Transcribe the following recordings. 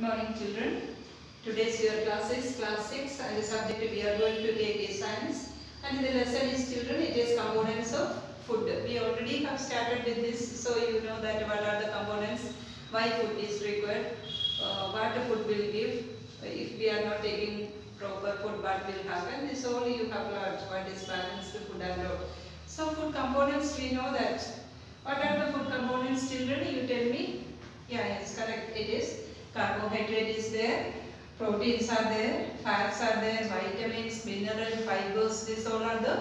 Good morning children. Today's your class is class 6 and the subject we are going to take is science. And the lesson is children, it is components of food. We already have started with this so you know that what are the components, why food is required, uh, what food will give, if we are not taking proper food what will happen. This all you have learned what is balanced food and all. So food components we know that. What are the food components children? You tell me. Yeah, yes, correct. It is carbohydrate is there, proteins are there, fats are there, vitamins, minerals, fibers. These all are the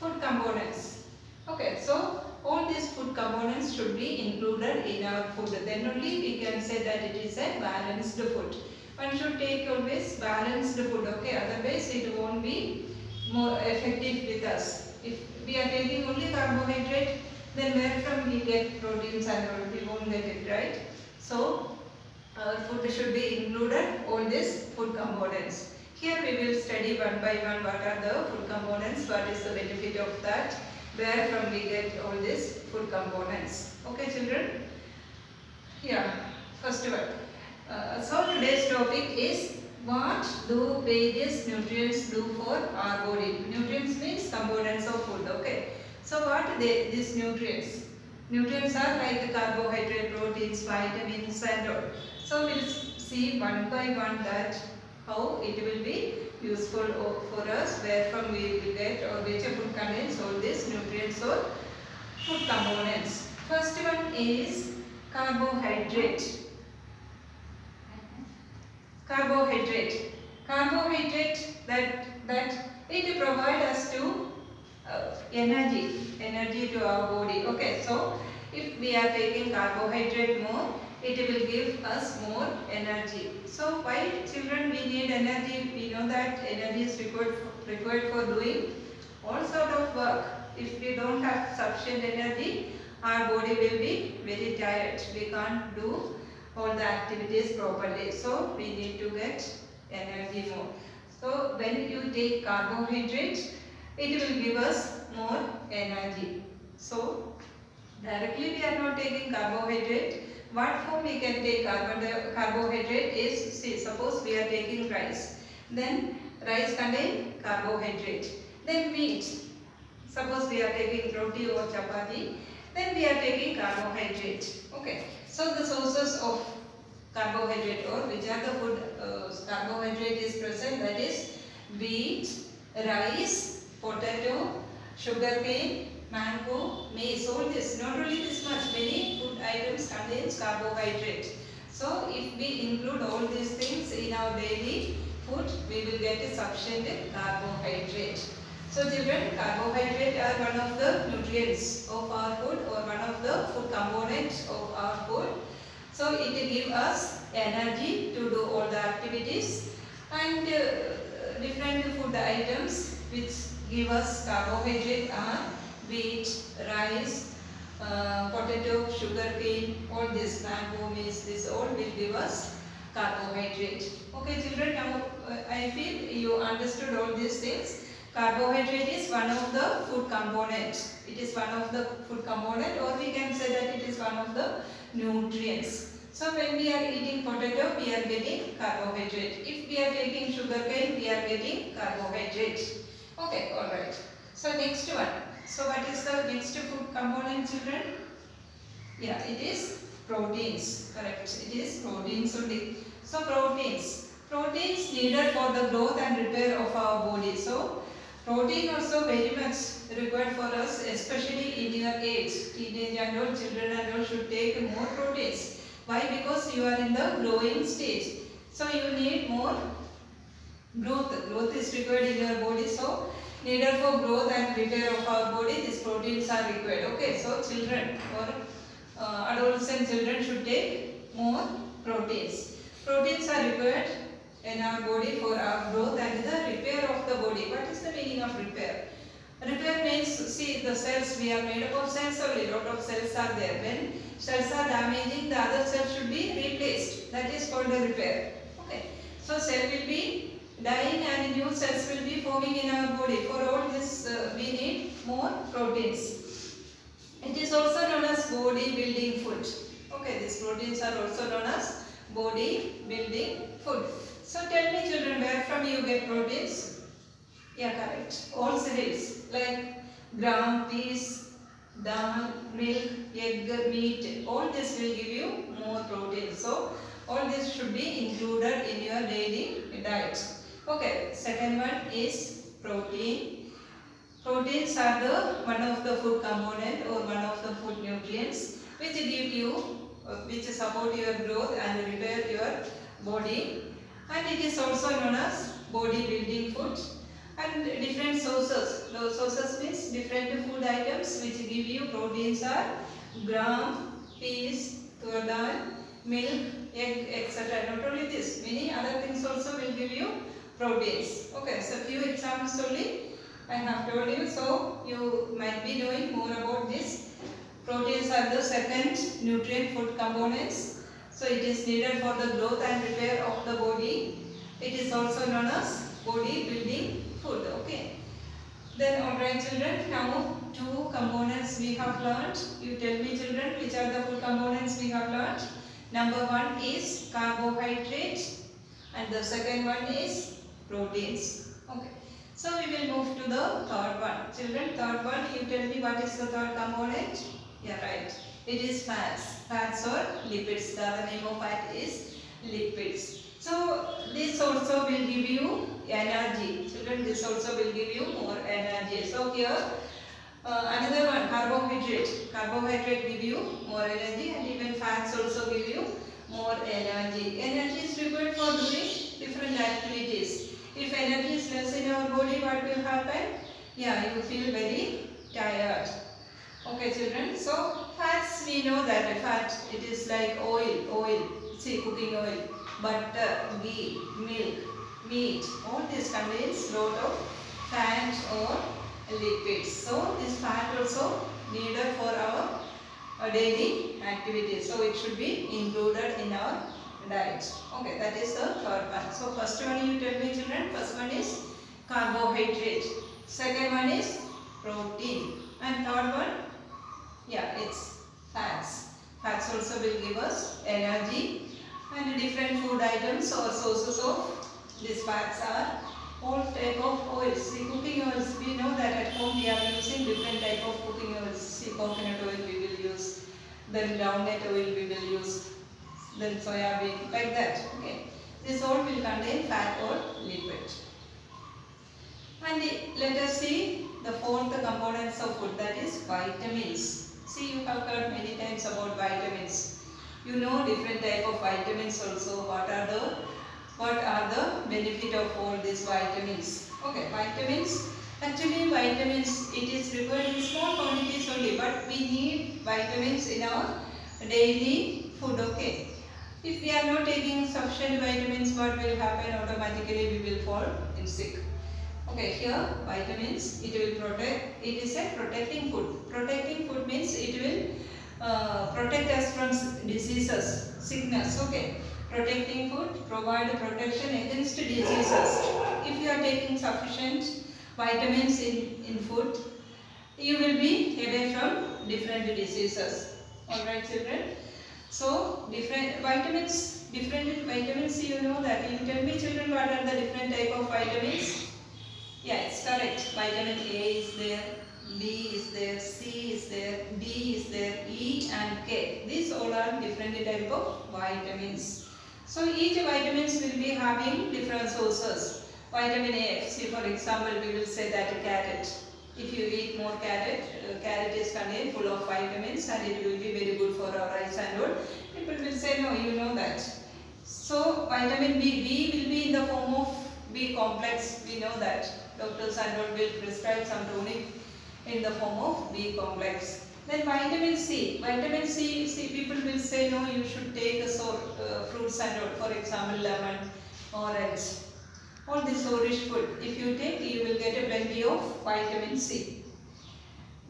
food components. Okay, so all these food components should be included in our food. Then only we can say that it is a balanced food. One should take always balanced food. Okay, otherwise it won't be more effective with us. If we are taking only carbohydrate, then where from we get proteins and all? We won't get it, right? So, our food should be included all these food components. Here we will study one by one what are the food components, what is the benefit of that, where from we get all these food components. Okay children? Yeah, first one. Uh, so today's topic is what do various nutrients do for our body? Nutrients means components of food, okay? So what they, these nutrients? Nutrients are like the carbohydrate, proteins, vitamins and all. So we'll see one by one that how it will be useful for us, where from we will get or which food contains all these nutrients or food components. First one is carbohydrate. Carbohydrate. Carbohydrate that that it provides us to uh, energy, energy to our body. Okay, so if we are taking carbohydrate more, it will give us more energy. So why children we need energy? We know that energy is required for, required for doing all sort of work. If we don't have sufficient energy, our body will be very tired. We can't do all the activities properly. So we need to get energy more. So when you take carbohydrate, it will give us more energy. So directly we are not taking carbohydrate. What form we can take carbohydrate is, see suppose we are taking rice. Then rice contain carbohydrate. Then meat. Suppose we are taking roti or chapati. Then we are taking carbohydrate. Okay. So the sources of carbohydrate or which are the food uh, carbohydrate is present that is wheat, rice, potato, sugarcane, mango, maize, all this. Not only this much, many food items contains carbohydrate. So if we include all these things in our daily food, we will get a sufficient carbohydrate. So children, carbohydrate are one of the nutrients of our food or one of the food components of our food. So it gives us energy to do all the activities and uh, different food items which give us carbohydrate are wheat, rice, uh, potato, sugar cane, all this mango, maize, this all will give us carbohydrate. Okay children, now uh, I feel you understood all these things. Carbohydrate is one of the food component. It is one of the food component or we can say that it is one of the nutrients. So when we are eating potato, we are getting carbohydrate. If we are taking sugar cane, we are getting carbohydrate. Okay, alright. So next one. So what is the next food component children? Yeah, it is proteins. Correct. It is proteins only. So proteins. Proteins needed for the growth and repair of our body. So protein also very much required for us especially in your age. Teenage and children and all should take more proteins. Why? Because you are in the growing stage. So you need more growth. Growth is required in your body. So needed for growth and repair of our body, these proteins are required. Okay, so children or uh, adolescent children should take more proteins. Proteins are required in our body for our growth and the repair of the body. What is the meaning of repair? Repair means, see the cells, we are made up of cells only, lot of cells are there. When cells are damaging, the other cells should be replaced. That is called a repair. Okay. So cell will be dying and new cells will be forming in our body. For all this, uh, we need more proteins. It is also known as body building food. Okay, these proteins are also known as body building food. So tell me children, where from you get proteins? Yeah, correct. All cereals like gram, peas, dal, milk, egg, meat, all this will give you more protein. So all this should be included in your daily diet. Okay, second one is protein. Proteins are the one of the food component or one of the food nutrients which give you, uh, which support your growth and repair your body. And it is also known as body building food. And different sources, sources means different food items which give you proteins are gram, peas, tur dal, milk, egg, etc. Not only this, many other things also will give you proteins. Okay, so few examples only I have told you. So you might be knowing more about this. Proteins are the second nutrient food components. So it is needed for the growth and repair of the body. It is also known as body building food. Okay. Then alright children, now two components we have learnt. You tell me children which are the food components we have learnt. Number one is carbohydrate and the second one is proteins. Okay. So we will move to the third one. Children, third one, you tell me what is the third component? Yeah, right. It is fats. Fats or lipids. The other name of fat is lipids. So this also will give you energy. Children, this also will give you more energy. So here uh, another one, carbohydrate. Carbohydrate give you more energy and even fats also give you more energy. Energy is required for doing different activities. If energy is less in our body, what will happen? Yeah, you feel very tired. Okay children, so fats we know that fat it is like oil, oil, see cooking oil, butter, ghee, milk, meat, all this contains lot of fat or lipids. So this fat also needed for our uh, daily activities. So it should be included in our diet. Okay, that is the third one. So first one you tell me children, first one is carbohydrate. Second one is protein. And third one, yeah, it's fats. Fats also will give us energy and different food items or sources of these fats are all type of oils. See cooking oils, we know that at home we are using different type of cooking oils. See coconut oil we will use, then groundnut oil we will use, then soya bean, like that. Okay. This all will contain fat or lipid. And let us see the fourth components of food that is vitamins. See you have heard many times about vitamins. You know different type of vitamins also. What are the what are the benefit of all these vitamins? Okay, vitamins. Actually vitamins it is required in small quantities only but we need vitamins in our daily food. Okay. If we are not taking sufficient vitamins, what will happen? Automatically we will fall in sick. Okay, here vitamins, it will protect, it is a protecting food. Protecting food means it will uh, protect us from diseases, sickness, okay. Protecting food, provide protection against diseases. If you are taking sufficient vitamins in, in food, you will be away from different diseases. Alright children. So, different vitamins, different vitamins you know that. You tell me children what are the different type of vitamins? Yeah, it's correct. Vitamin A is there, B is there, C is there, D is there, E and K. These all are different type of vitamins. So each vitamins will be having different sources. Vitamin A, see for example we will say that a carrot. If you eat more carrot, uh, carrot is contained full of vitamins and it will be very good for our eyes and all. People will say no, you know that. So vitamin B, B will be in the form of B complex, we know that. Doctors and all will prescribe some tonic in the form of B complex. Then vitamin C. Vitamin C, see people will say no, you should take so, uh, fruits and all. For example, lemon, orange. All this so rich food. If you take, you will get a plenty of vitamin C.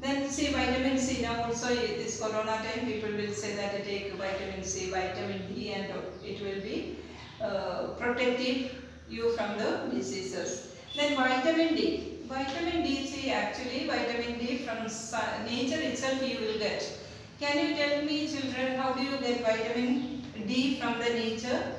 Then see vitamin C. Now also this corona time, people will say that they take vitamin C, vitamin D, and it will be uh, protective you from the diseases. Then vitamin D. Vitamin D, see actually vitamin D from nature itself you will get. Can you tell me children how do you get vitamin D from the nature.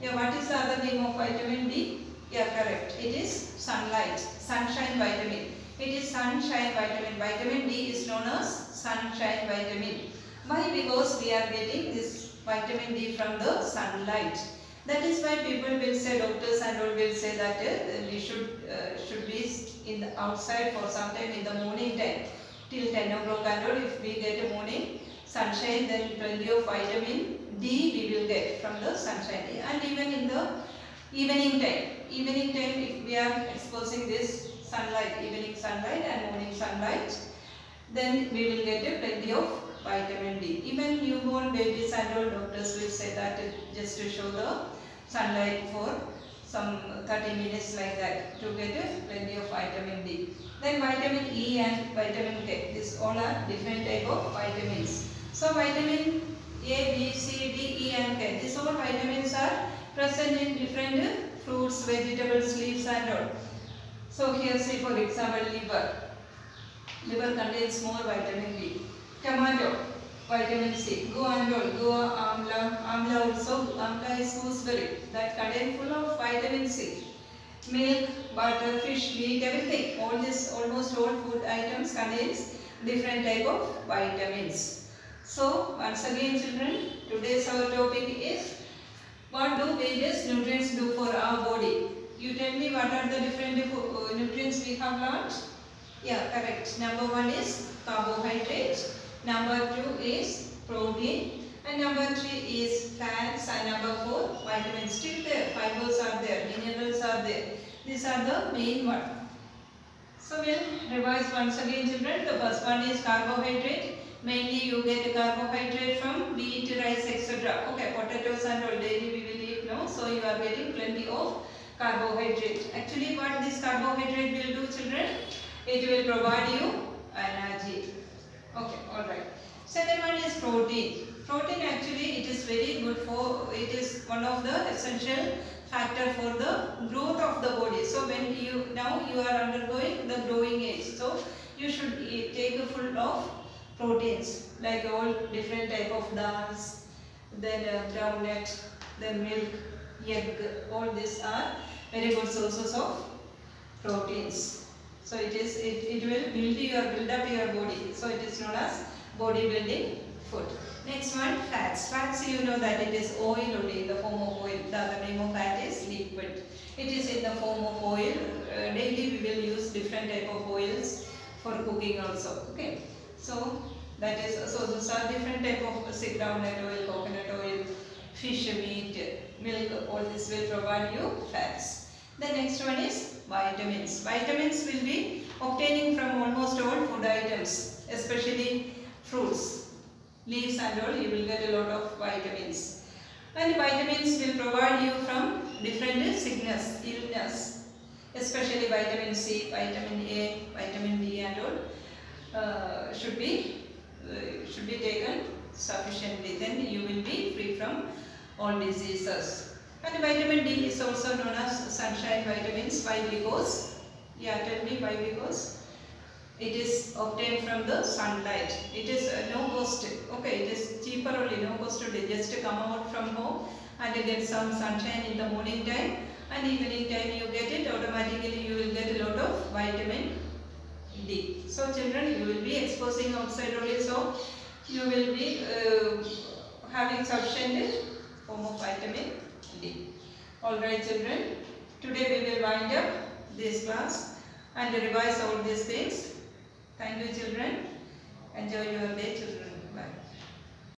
Yeah, what is the other name of vitamin D? Yeah, correct. It is sunlight, sunshine vitamin. It is sunshine vitamin. Vitamin D is known as sunshine vitamin. Why? Because we are getting this vitamin D from the sunlight. That is why people will say, doctors and all will say that uh, we should uh, should be in the outside for some time in the morning time till 10 o'clock and all. If we get a morning sunshine, then plenty of vitamin D we will get from the sunshine. And even in the evening time, evening time if we are exposing this sunlight, evening sunlight and morning sunlight, then we will get a plenty of vitamin D. Even newborn babies and all doctors will say that just to show the sunlight for some 30 minutes like that to get a plenty of vitamin D. Then vitamin E and vitamin K. These all are different type of vitamins. So vitamin A, B, C, D, E and K. These all vitamins are present in different fruits, vegetables, leaves and all. So here see for example liver. Liver contains more vitamin D. Tomato, vitamin C. Guandol, guar, amla. Amla also, amla is gooseberry that contain full of vitamin C. Milk, butter, fish, meat, everything. All this, almost all food items contains different type of vitamins. So, once again children, today's our topic is what do various nutrients do for our body? You tell me what are the different uh, nutrients we have learned? Yeah, correct. Number one is carbohydrate. Number two is protein. And number three is fats. And number four, vitamins. Still there. Fibers are there. Minerals are there. These are the main one. So we'll revise once again children. The first one is carbohydrate. Mainly you get carbohydrate from wheat, rice, etc. Okay, potatoes and carbohydrate. Actually what this carbohydrate will do children? It will provide you energy. Okay, alright. Second one is protein. Protein actually it is very good for, it is one of the essential factor for the growth of the body. So when you, now you are undergoing the growing age. So you should take a full of proteins like all different type of dals, then uh, groundnut, then milk, egg, all these are very good sources of proteins. So it is it, it will build your build up your body. So it is known as body building food. Next one fats. Fats you know that it is oil only the form of oil. The other name of fat is lipid. It is in the form of oil. Uh, daily we will use different type of oils for cooking also. Okay. So that is so those are different type of say groundnut oil, coconut oil, fish meat, milk. All this will provide you fats. The next one is vitamins. Vitamins will be obtaining from almost all food items, especially fruits, leaves and all. You will get a lot of vitamins. And vitamins will provide you from different sickness, illness, especially vitamin C, vitamin A, vitamin D and all uh, should be uh, should be taken sufficiently. Then you will be free from all diseases. And vitamin D is also known as sunshine vitamins. Why? Because, yeah, tell me why? Because it is obtained from the sunlight. It is uh, no cost. Okay, it is cheaper only, no cost only. Just come out from home and get some sunshine in the morning time and evening time you get it automatically you will get a lot of vitamin D. So children you will be exposing outside only so you will be uh, having sufficient form of vitamin D. Alright children, today we will wind up this class and revise all these things. Thank you children. Enjoy your day children.